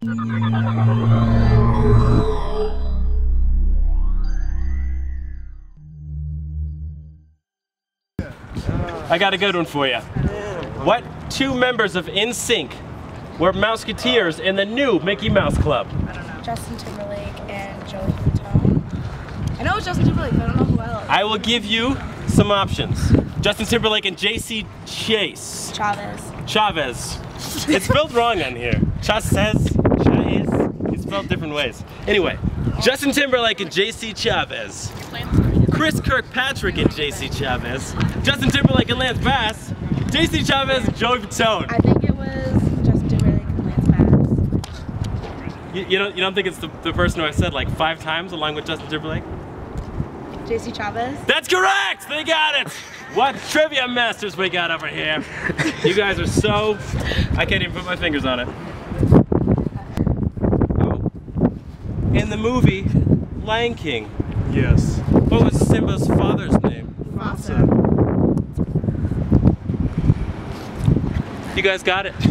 I got a good one for you. What two members of NSYNC were Mouseketeers in the new Mickey Mouse Club? I don't know. Justin Timberlake and Joey Fatone. I know it's Justin Timberlake, but I don't know who else. I will give you some options. Justin Timberlake and JC Chase. Chavez. Chavez. It's spelled wrong on here. Chavez. Chavez. Spelled different ways. Anyway, Justin Timberlake and JC Chavez. Chris Kirkpatrick and JC Chavez. Justin Timberlake and Lance Bass. JC Chavez and Joey Fatone. I think it was Justin Timberlake and Lance Bass. You, you don't you don't think it's the, the person who I said like five times along with Justin Timberlake? JC Chavez. That's correct! They got it! What trivia masters we got over here. You guys are so... I can't even put my fingers on it. Oh. In the movie Lion King, Yes. what was Simba's father's name? Masa. You guys got it?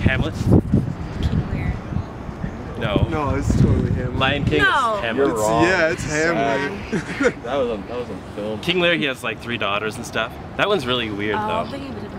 Hamlet? King Lear. No. No, it's totally him. Lion King No. is Hamlet. You're wrong. Yeah, it's Hamlet. That was on, that was on film. King Lear, he has like three daughters and stuff. That one's really weird Oh, I'm though. of a